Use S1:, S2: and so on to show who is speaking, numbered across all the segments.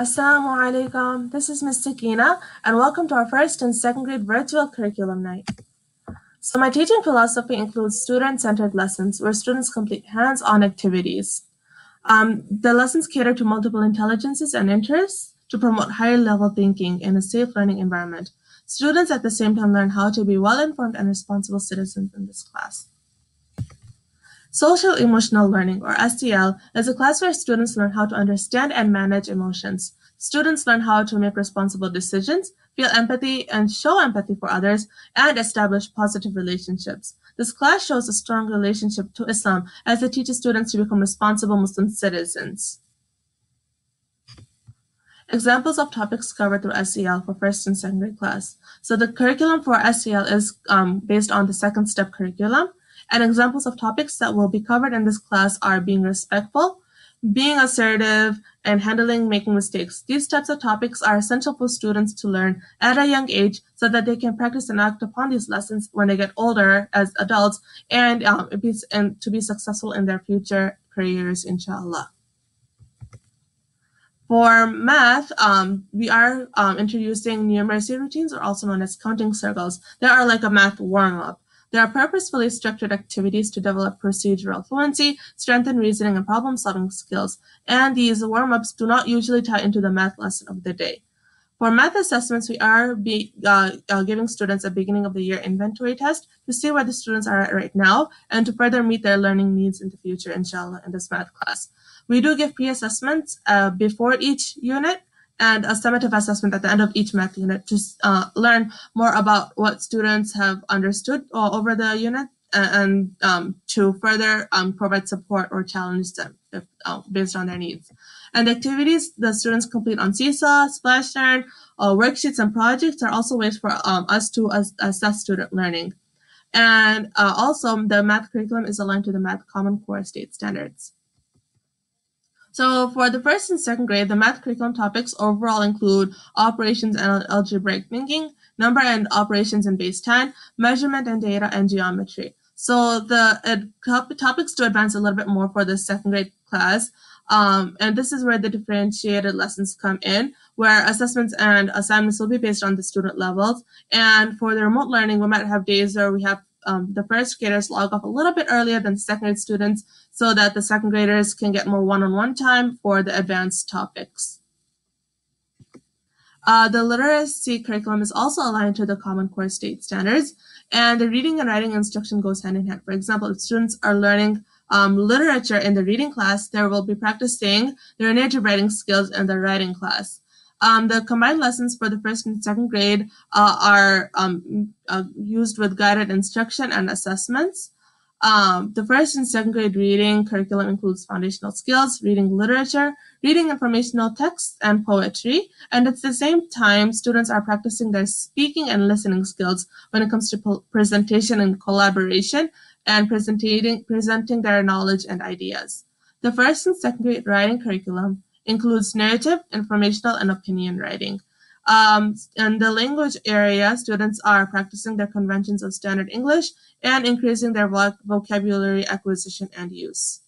S1: Assalamu alaikum. This is Ms. Sakina, and welcome to our first and second grade virtual curriculum night. So, my teaching philosophy includes student centered lessons where students complete hands on activities. Um, the lessons cater to multiple intelligences and interests to promote higher level thinking in a safe learning environment. Students at the same time learn how to be well informed and responsible citizens in this class. Social Emotional Learning, or SEL, is a class where students learn how to understand and manage emotions. Students learn how to make responsible decisions, feel empathy and show empathy for others, and establish positive relationships. This class shows a strong relationship to Islam as it teaches students to become responsible Muslim citizens. Examples of topics covered through SEL for first and second grade class. So the curriculum for SEL is um, based on the second step curriculum. And examples of topics that will be covered in this class are being respectful, being assertive, and handling making mistakes. These types of topics are essential for students to learn at a young age so that they can practice and act upon these lessons when they get older as adults and, um, be, and to be successful in their future careers, inshallah. For math, um, we are um, introducing numeracy routines, or also known as counting circles. They are like a math warm-up. There are purposefully structured activities to develop procedural fluency, strengthen reasoning and problem solving skills, and these warm ups do not usually tie into the math lesson of the day. For math assessments, we are be, uh, uh, giving students a beginning of the year inventory test to see where the students are at right now and to further meet their learning needs in the future, inshallah, in this math class. We do give pre-assessments uh, before each unit and a summative assessment at the end of each math unit to uh, learn more about what students have understood over the unit and um, to further um, provide support or challenge them if, uh, based on their needs. And activities the students complete on Seesaw, Splashlearn, uh, worksheets, and projects are also ways for um, us to as- assess student learning. And uh, also, the math curriculum is aligned to the Math Common Core state standards. So for the first and second grade, the math curriculum topics overall include operations and algebraic thinking, number and operations in base 10, measurement and data, and geometry. So the uh, topics do advance a little bit more for the second grade class. Um, and this is where the differentiated lessons come in, where assessments and assignments will be based on the student levels. And for the remote learning, we might have days where we have um, the first graders log off a little bit earlier than second grade students so that the second graders can get more one-on-one time for the advanced topics. Uh, the literacy curriculum is also aligned to the Common Core state standards, and the reading and writing instruction goes hand in hand. For example, if students are learning um, literature in the reading class, they will be practicing their native writing skills in the writing class. Um, the combined lessons for the first and second grade uh, are um, uh, used with guided instruction and assessments. Um, the first and second grade reading curriculum includes foundational skills, reading literature, reading informational texts, and poetry. And at the same time, students are practicing their speaking and listening skills when it comes to presentation and collaboration and presenting, presenting their knowledge and ideas. The first and second grade writing curriculum includes narrative, informational, and opinion writing. Um, in the language area, students are practicing their conventions of standard English and increasing their vocabulary acquisition and use.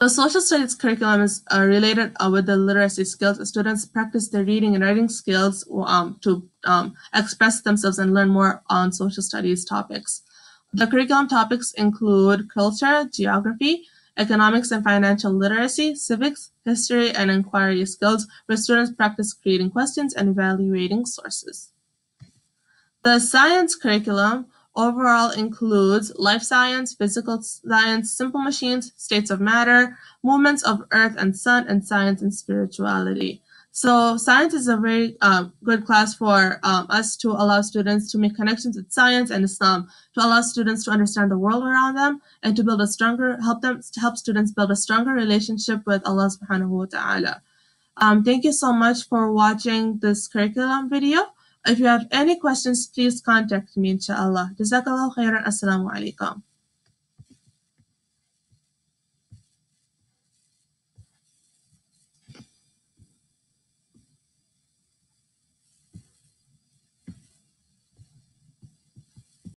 S1: The social studies curriculum is uh, related uh, with the literacy skills. Students practice their reading and writing skills um, to um, express themselves and learn more on social studies topics. The curriculum topics include culture, geography, economics and financial literacy, civics, history, and inquiry skills, where students practice creating questions and evaluating sources. The science curriculum overall includes life science, physical science, simple machines, states of matter, movements of earth and sun, and science and spirituality. So science is a very uh, good class for um, us to allow students to make connections with science and Islam, to allow students to understand the world around them, and to build a stronger, help them, to help students build a stronger relationship with Allah subhanahu wa ta'ala. Um, thank you so much for watching this curriculum video. If you have any questions, please contact me, inshallah. Jazakallah khairan. Assalamu alaikum.